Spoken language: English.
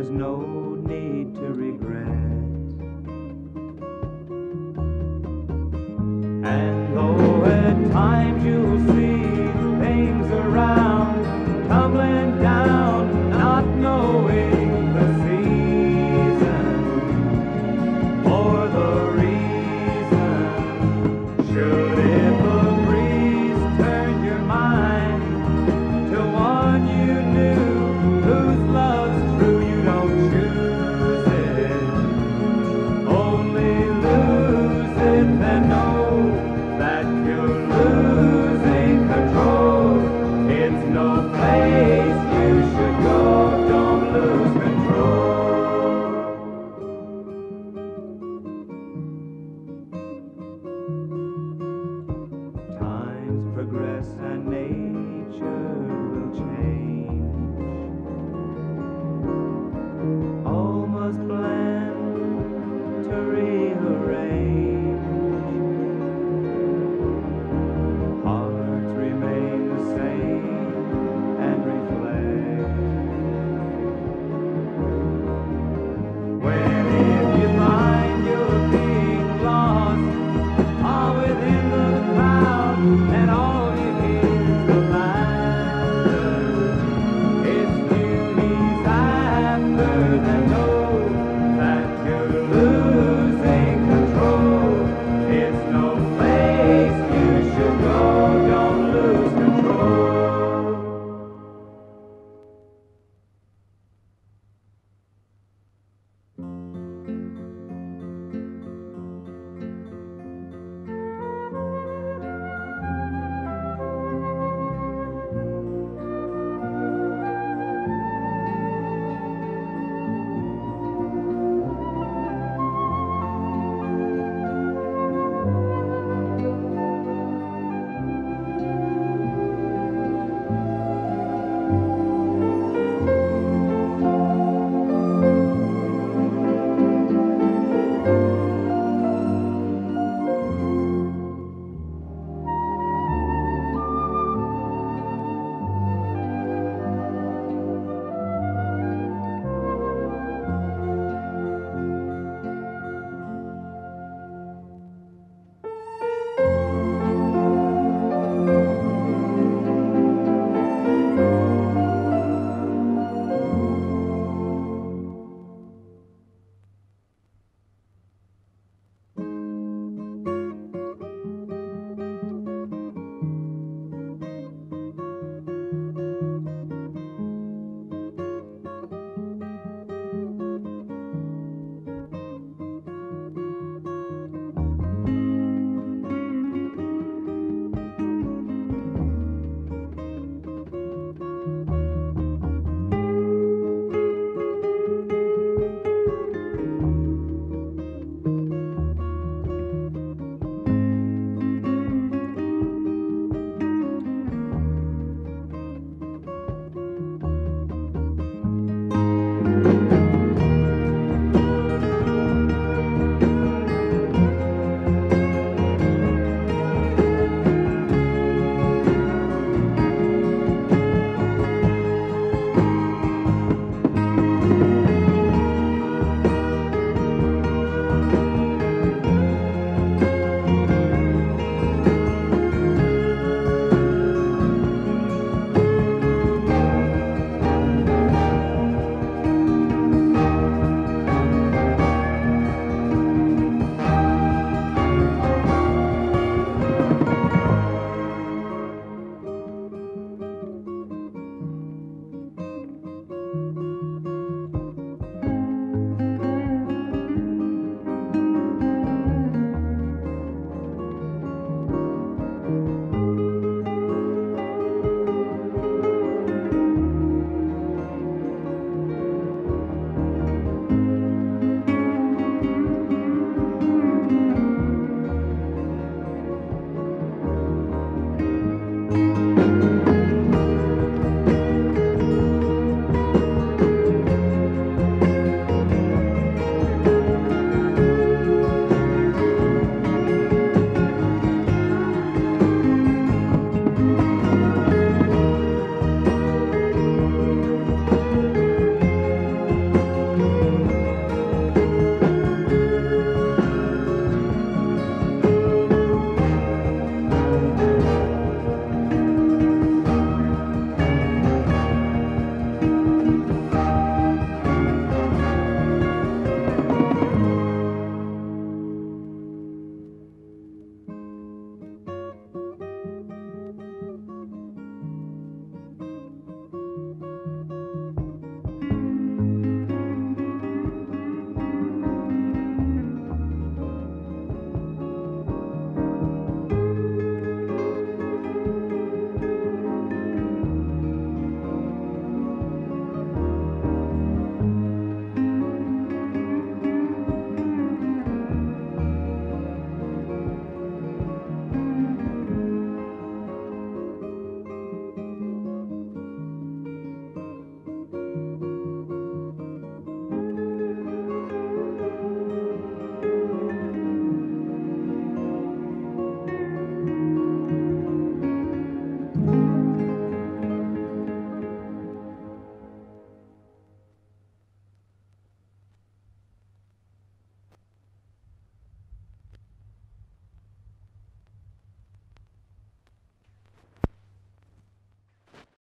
there's no need to regret. And though at times you feel